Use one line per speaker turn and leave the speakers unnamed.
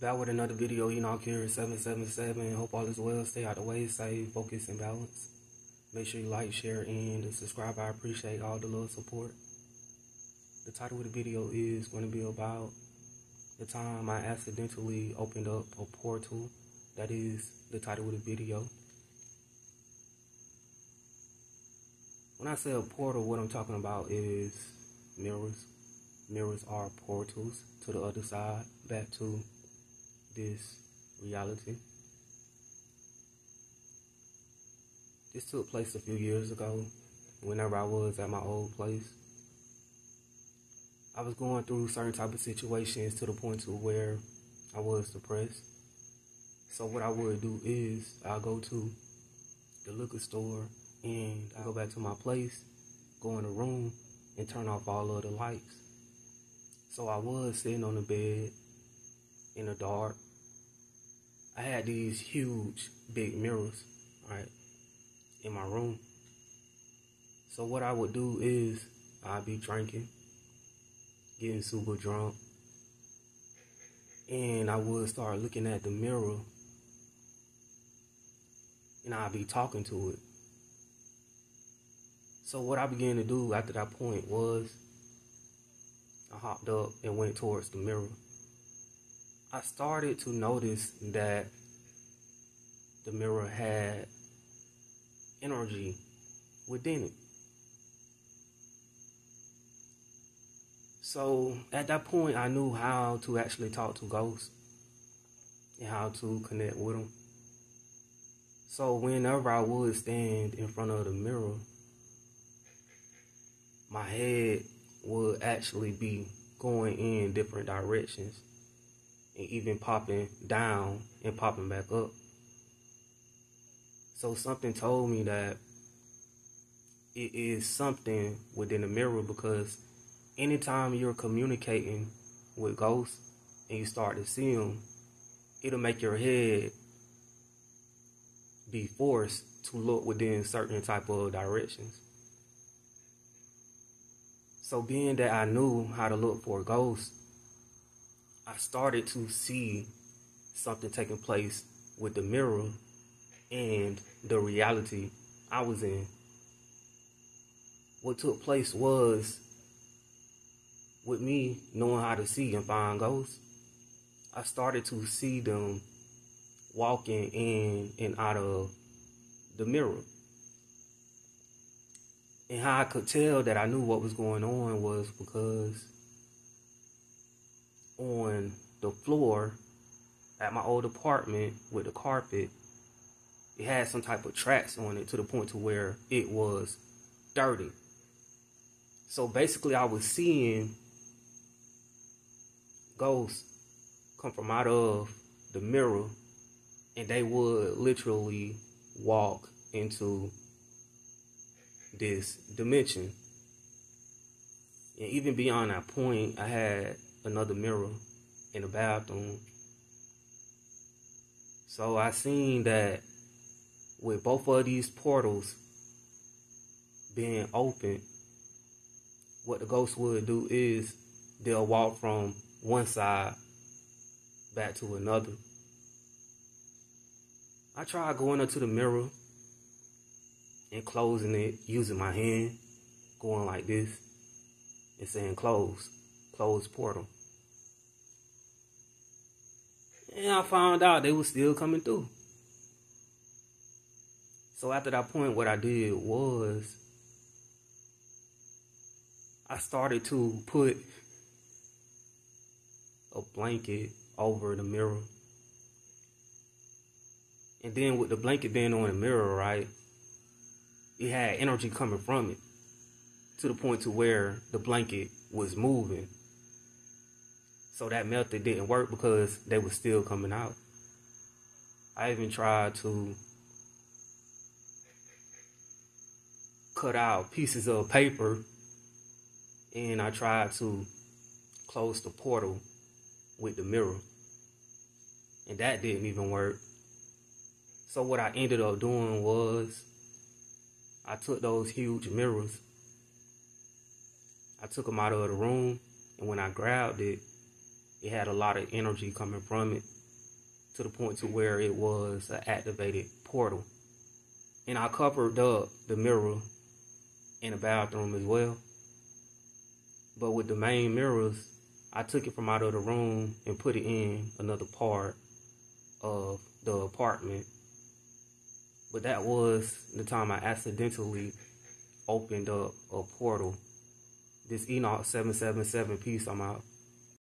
Back with another video, Enoch here, 777. Hope all is well. Stay out the way, safe, focus, and balance. Make sure you like, share, and subscribe. I appreciate all the love support. The title of the video is going to be about the time I accidentally opened up a portal. That is the title of the video. When I say a portal, what I'm talking about is mirrors. Mirrors are portals to the other side, back to this reality. This took place a few years ago, whenever I was at my old place. I was going through certain type of situations to the point to where I was depressed. So what I would do is I'll go to the liquor store and I go back to my place, go in the room, and turn off all of the lights. So I was sitting on the bed in the dark. I had these huge, big mirrors, right, in my room. So what I would do is I'd be drinking, getting super drunk, and I would start looking at the mirror and I'd be talking to it. So what I began to do after that point was I hopped up and went towards the mirror. I started to notice that the mirror had energy within it. So at that point, I knew how to actually talk to ghosts and how to connect with them. So whenever I would stand in front of the mirror, my head would actually be going in different directions and even popping down and popping back up. So something told me that it is something within the mirror because anytime you're communicating with ghosts and you start to see them, it'll make your head be forced to look within certain type of directions. So being that I knew how to look for a ghost, I started to see something taking place with the mirror and the reality I was in. What took place was with me knowing how to see and find ghosts, I started to see them walking in and out of the mirror. And how I could tell that I knew what was going on was because on the floor at my old apartment with the carpet, it had some type of tracks on it to the point to where it was dirty. So basically I was seeing ghosts come from out of the mirror and they would literally walk into this dimension. And even beyond that point, I had another mirror in the bathroom. So I seen that with both of these portals being open, what the ghost would do is they'll walk from one side back to another. I tried going up to the mirror and closing it using my hand, going like this and saying close, close portal. And I found out they were still coming through. So after that point, what I did was I started to put a blanket over the mirror. And then with the blanket being on the mirror, right, it had energy coming from it to the point to where the blanket was moving. So that method didn't work because they were still coming out. I even tried to cut out pieces of paper and I tried to close the portal with the mirror. And that didn't even work. So what I ended up doing was I took those huge mirrors. I took them out of the room, and when I grabbed it, it had a lot of energy coming from it to the point to where it was an activated portal. And I covered up the mirror in the bathroom as well. But with the main mirrors, I took it from out of the room and put it in another part of the apartment. But that was the time I accidentally opened up a portal. This Enoch 777 piece I'm out